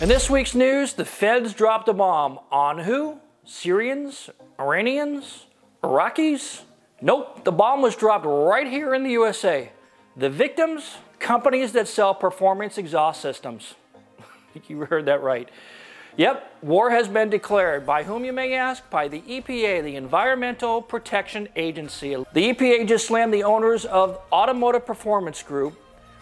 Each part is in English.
In this week's news, the feds dropped a bomb on who? Syrians? Iranians? Iraqis? Nope, the bomb was dropped right here in the USA. The victims? Companies that sell performance exhaust systems. you heard that right. Yep, war has been declared. By whom, you may ask? By the EPA, the Environmental Protection Agency. The EPA just slammed the owners of Automotive Performance Group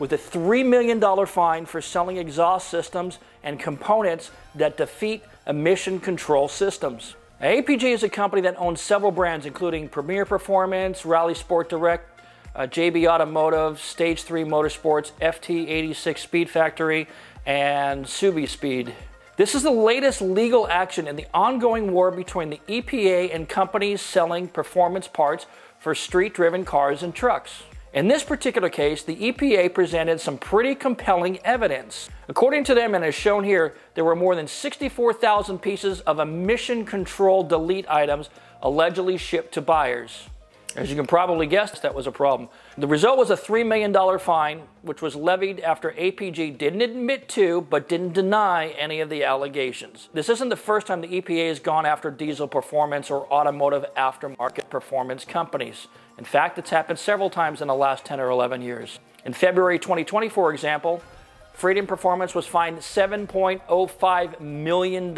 with a $3 million fine for selling exhaust systems and components that defeat emission control systems. APG is a company that owns several brands, including Premier Performance, Rally Sport Direct, uh, JB Automotive, Stage 3 Motorsports, FT86 Speed Factory, and Subi Speed. This is the latest legal action in the ongoing war between the EPA and companies selling performance parts for street driven cars and trucks. In this particular case, the EPA presented some pretty compelling evidence. According to them, and as shown here, there were more than 64,000 pieces of emission control delete items allegedly shipped to buyers. As you can probably guess, that was a problem. The result was a $3 million fine, which was levied after APG didn't admit to, but didn't deny any of the allegations. This isn't the first time the EPA has gone after diesel performance or automotive aftermarket performance companies. In fact, it's happened several times in the last 10 or 11 years. In February 2020, for example, Freedom Performance was fined $7.05 million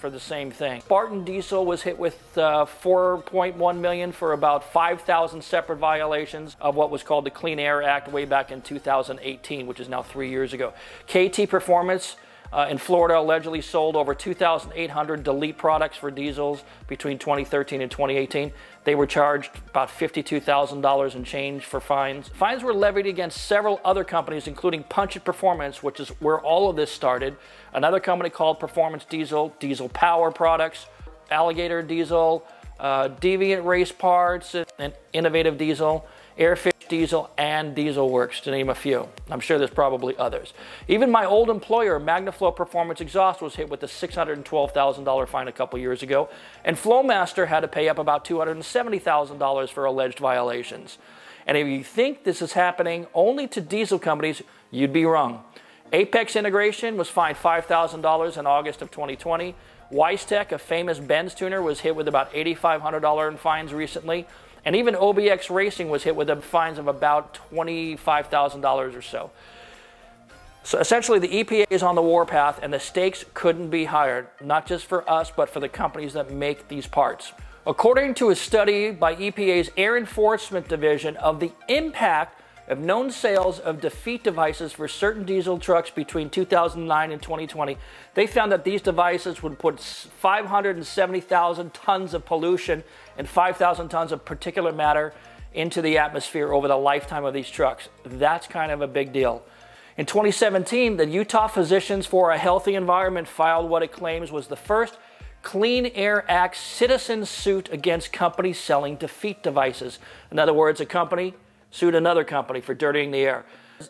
for the same thing. Spartan Diesel was hit with uh, 4.1 million for about 5,000 separate violations of what was called the Clean Air Act way back in 2018, which is now three years ago. KT Performance uh, in Florida allegedly sold over 2,800 delete products for diesels between 2013 and 2018. They were charged about $52,000 in change for fines. Fines were levied against several other companies, including Punch It Performance, which is where all of this started, another company called Performance Diesel, Diesel Power Products, Alligator Diesel, uh, Deviant Race Parts, and Innovative Diesel. Airfish Diesel, and Diesel Works, to name a few. I'm sure there's probably others. Even my old employer, Magnaflow Performance Exhaust, was hit with a $612,000 fine a couple years ago, and Flowmaster had to pay up about $270,000 for alleged violations. And if you think this is happening only to diesel companies, you'd be wrong. Apex Integration was fined $5,000 in August of 2020. Weistec, a famous Benz tuner, was hit with about $8,500 in fines recently. And even OBX Racing was hit with fines of about $25,000 or so. So essentially, the EPA is on the warpath, and the stakes couldn't be higher, not just for us, but for the companies that make these parts. According to a study by EPA's Air Enforcement Division of the impact of known sales of defeat devices for certain diesel trucks between 2009 and 2020, they found that these devices would put 570,000 tons of pollution and 5,000 tons of particulate matter into the atmosphere over the lifetime of these trucks. That's kind of a big deal. In 2017, the Utah Physicians for a Healthy Environment filed what it claims was the first Clean Air Act citizen suit against companies selling defeat devices. In other words, a company sued another company for dirtying the air.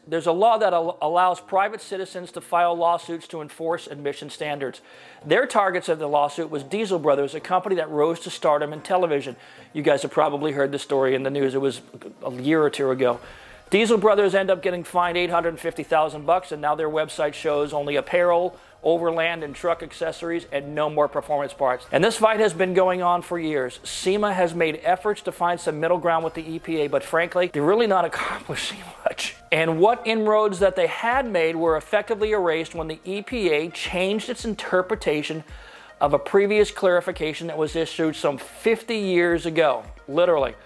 There's a law that al allows private citizens to file lawsuits to enforce emission standards. Their targets of the lawsuit was Diesel Brothers, a company that rose to stardom in television. You guys have probably heard the story in the news. It was a year or two ago. Diesel Brothers end up getting fined 850,000 bucks, and now their website shows only apparel, overland and truck accessories, and no more performance parts. And this fight has been going on for years. SEMA has made efforts to find some middle ground with the EPA, but frankly, they're really not accomplishing much. And what inroads that they had made were effectively erased when the EPA changed its interpretation of a previous clarification that was issued some 50 years ago, literally.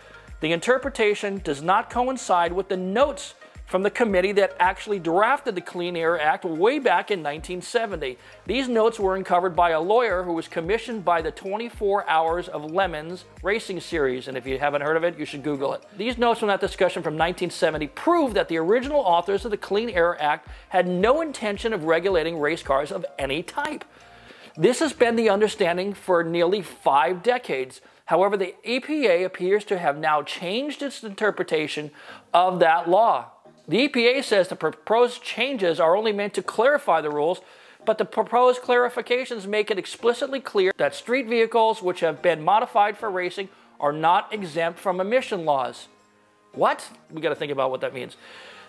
The interpretation does not coincide with the notes from the committee that actually drafted the Clean Air Act way back in 1970. These notes were uncovered by a lawyer who was commissioned by the 24 Hours of Lemons racing series, and if you haven't heard of it, you should Google it. These notes from that discussion from 1970 prove that the original authors of the Clean Air Act had no intention of regulating race cars of any type. This has been the understanding for nearly five decades. However, the EPA appears to have now changed its interpretation of that law. The EPA says the proposed changes are only meant to clarify the rules, but the proposed clarifications make it explicitly clear that street vehicles which have been modified for racing are not exempt from emission laws. What? We got to think about what that means.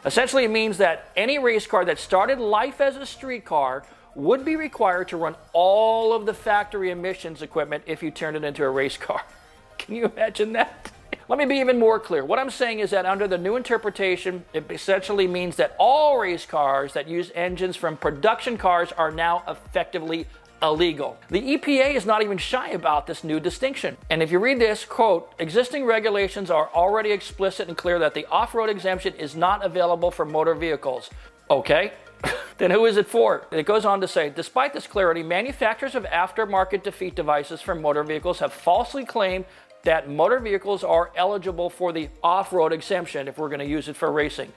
Essentially, it means that any race car that started life as a street car would be required to run all of the factory emissions equipment if you turned it into a race car. Can you imagine that? Let me be even more clear. What I'm saying is that under the new interpretation, it essentially means that all race cars that use engines from production cars are now effectively illegal. The EPA is not even shy about this new distinction. And if you read this, quote, existing regulations are already explicit and clear that the off-road exemption is not available for motor vehicles. Okay, then who is it for? It goes on to say, despite this clarity, manufacturers of aftermarket defeat devices for motor vehicles have falsely claimed that motor vehicles are eligible for the off-road exemption if we're going to use it for racing.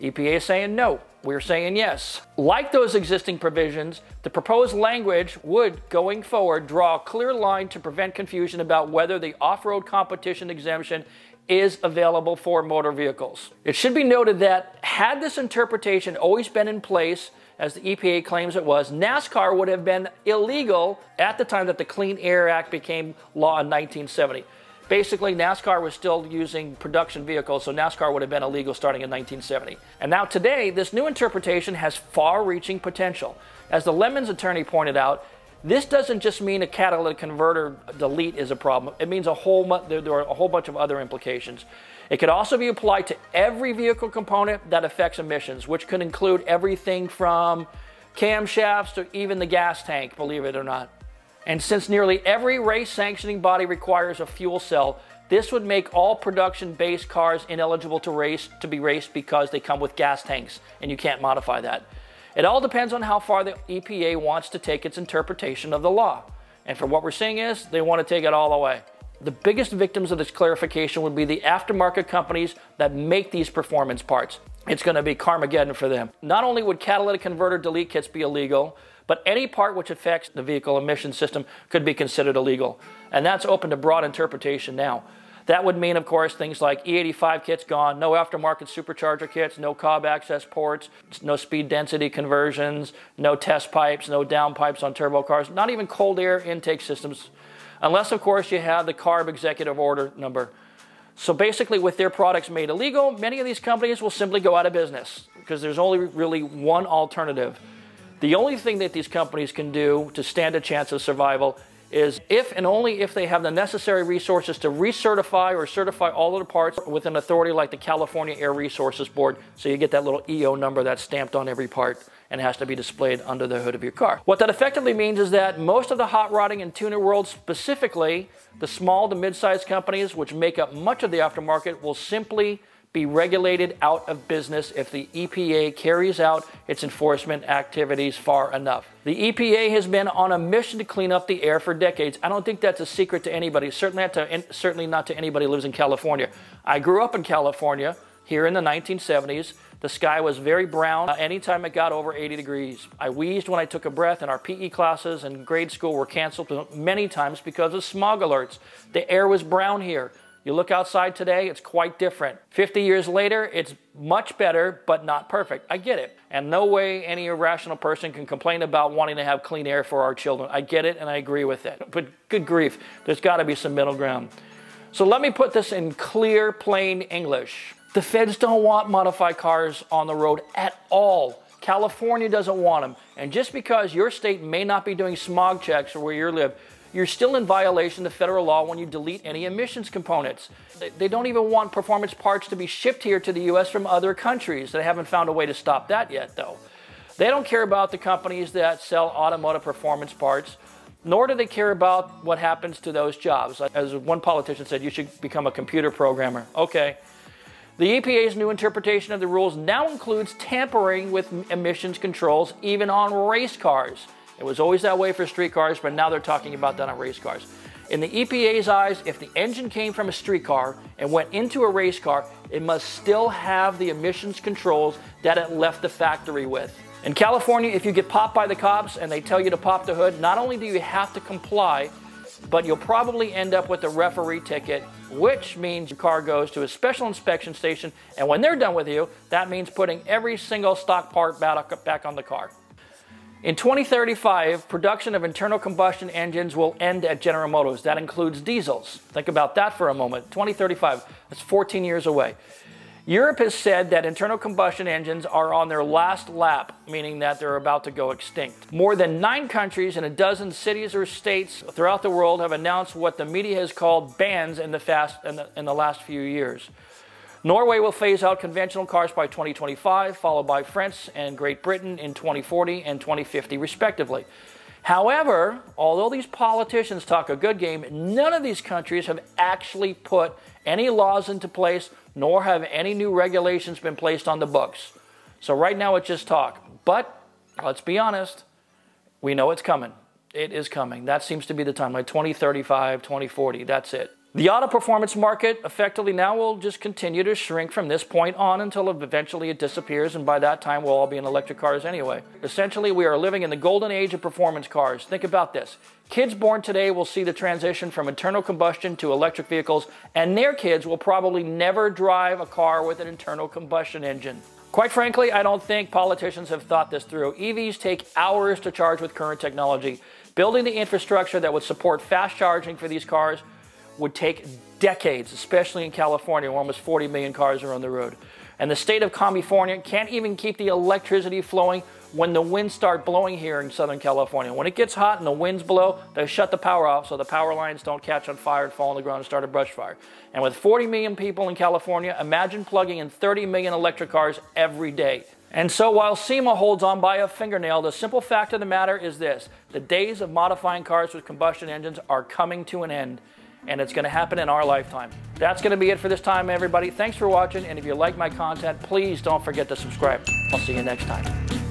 EPA is saying no. We're saying yes. Like those existing provisions, the proposed language would, going forward, draw a clear line to prevent confusion about whether the off-road competition exemption is available for motor vehicles. It should be noted that had this interpretation always been in place, as the EPA claims it was, NASCAR would have been illegal at the time that the Clean Air Act became law in 1970. Basically, NASCAR was still using production vehicles, so NASCAR would have been illegal starting in 1970. And now today, this new interpretation has far-reaching potential. As the Lemons attorney pointed out, this doesn't just mean a catalytic converter delete is a problem. It means a whole there are a whole bunch of other implications. It could also be applied to every vehicle component that affects emissions, which could include everything from camshafts to even the gas tank, believe it or not. And since nearly every race sanctioning body requires a fuel cell, this would make all production-based cars ineligible to race to be raced because they come with gas tanks, and you can't modify that. It all depends on how far the EPA wants to take its interpretation of the law. And from what we're seeing is, they want to take it all away. The biggest victims of this clarification would be the aftermarket companies that make these performance parts. It's going to be Carmageddon for them. Not only would catalytic converter delete kits be illegal, but any part which affects the vehicle emission system could be considered illegal. And that's open to broad interpretation now. That would mean, of course, things like E85 kits gone, no aftermarket supercharger kits, no Cobb Accessports, no speed density conversions, no test pipes, no down pipes on turbo cars, not even cold air intake systems, unless, of course, you have the CARB executive order number. So basically, with their products made illegal, many of these companies will simply go out of business because there's only really one alternative. The only thing that these companies can do to stand a chance of survival is if and only if they have the necessary resources to recertify or certify all of the parts with an authority like the California Air Resources Board, so you get that little EO number that's stamped on every part and has to be displayed under the hood of your car. What that effectively means is that most of the hot rodding and tuner world, specifically the small to mid-sized companies which make up much of the aftermarket, will simply be regulated out of business if the EPA carries out its enforcement activities far enough. The EPA has been on a mission to clean up the air for decades. I don't think that's a secret to anybody, certainly not to, certainly not to anybody who lives in California. I grew up in California here in the 1970s. The sky was very brown uh, anytime it got over 80 degrees. I wheezed when I took a breath, and our PE classes in grade school were canceled many times because of smog alerts. The air was brown here. You look outside today, it's quite different. 50 years later, it's much better, but not perfect. I get it. And no way any irrational person can complain about wanting to have clean air for our children. I get it and I agree with it. But good grief, there's got to be some middle ground. So let me put this in clear, plain English. The feds don't want modified cars on the road at all. California doesn't want them. And just because your state may not be doing smog checks where you live, you're still in violation of federal law when you delete any emissions components. They don't even want performance parts to be shipped here to the US from other countries. They haven't found a way to stop that yet, though. They don't care about the companies that sell automotive performance parts, nor do they care about what happens to those jobs. As one politician said, you should become a computer programmer. Okay. The EPA's new interpretation of the rules now includes tampering with emissions controls even on race cars. It was always that way for street cars, but now they're talking about that on race cars. In the EPA's eyes, if the engine came from a street car and went into a race car, it must still have the emissions controls that it left the factory with. In California, if you get popped by the cops and they tell you to pop the hood, not only do you have to comply, but you'll probably end up with a referee ticket, which means your car goes to a special inspection station, and when they're done with you, that means putting every single stock part back on the car. In 2035, production of internal combustion engines will end at General Motors. That includes diesels. Think about that for a moment. 2035, that's 14 years away. Europe has said that internal combustion engines are on their last lap, meaning that they're about to go extinct. More than nine countries and a dozen cities or states throughout the world have announced what the media has called bans in the, fast, in the, in the last few years. Norway will phase out conventional cars by 2025, followed by France and Great Britain in 2040 and 2050, respectively. However, although these politicians talk a good game, none of these countries have actually put any laws into place, nor have any new regulations been placed on the books. So right now it's just talk. But let's be honest, we know it's coming. It is coming. That seems to be the time, like 2035, 2040, that's it. The auto performance market effectively now will just continue to shrink from this point on until eventually it disappears, and by that time we'll all be in electric cars anyway. Essentially, we are living in the golden age of performance cars. Think about this. Kids born today will see the transition from internal combustion to electric vehicles, and their kids will probably never drive a car with an internal combustion engine. Quite frankly, I don't think politicians have thought this through. EVs take hours to charge with current technology. Building the infrastructure that would support fast charging for these cars would take decades, especially in California, where almost 40 million cars are on the road. And the state of California can't even keep the electricity flowing when the winds start blowing here in Southern California. When it gets hot and the winds blow, they shut the power off so the power lines don't catch on fire and fall on the ground and start a brush fire. And with 40 million people in California, imagine plugging in 30 million electric cars every day. And so while SEMA holds on by a fingernail, the simple fact of the matter is this. The days of modifying cars with combustion engines are coming to an end and it's going to happen in our lifetime. That's going to be it for this time, everybody. Thanks for watching, and if you like my content, please don't forget to subscribe. I'll see you next time.